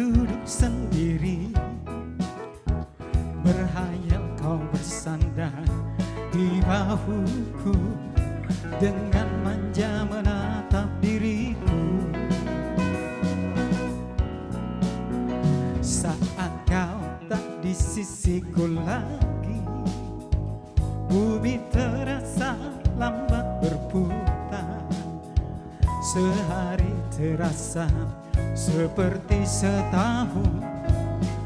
duduk sendiri. Berhayal kau bersandar di bahuku Dengan manja menatap diriku. Saat kau tak di sisiku lagi Bumi terasa lambat berputar. Sehari terasa seperti setahun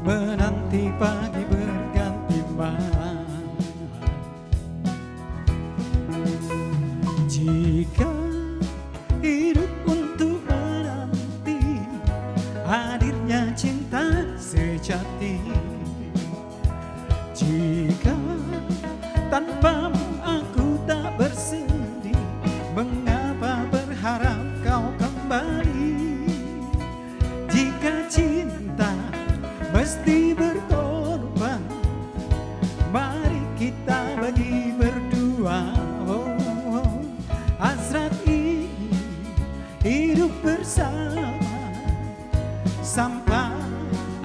Menanti pagi berganti malam. Jika mesti berkorban. Mari kita bagi berdua. Oh, oh. Hasrat ini hidup bersama. Sampai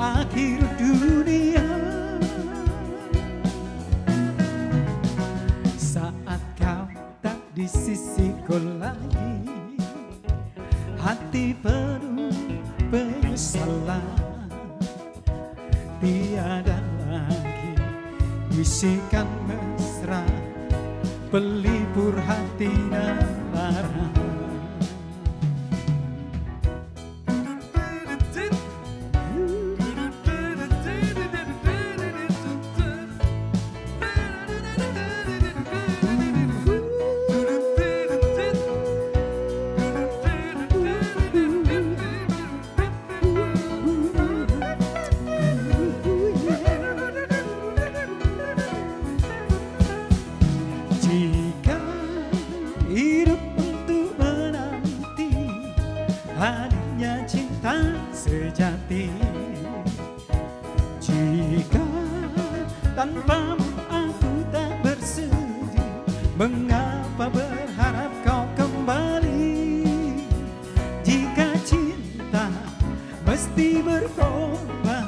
akhir dunia. Saat kau tak di sisiku lagi Hati penuh penyesalan Tiada lagi. Bisikan mesra Pelipur hati dan sejati Jika tanpamu aku tak bersedih Mengapa berharap kau kembali? Jika cinta mesti berkorban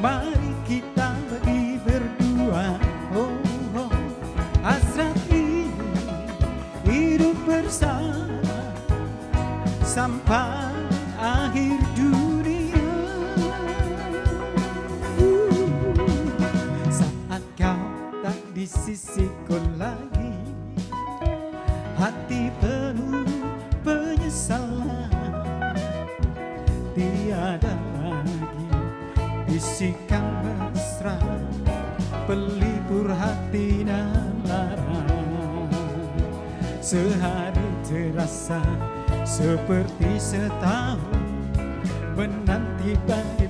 Mari kita bagi berdua. Oh, oh. Hasrat ini hidup bersama Sampai akhir dunia sisiku lagi. Hati penuh penyesalan Tiada lagi bisikan mesra Pelipur hati dan larang Sehari terasa seperti setahun Menanti pagi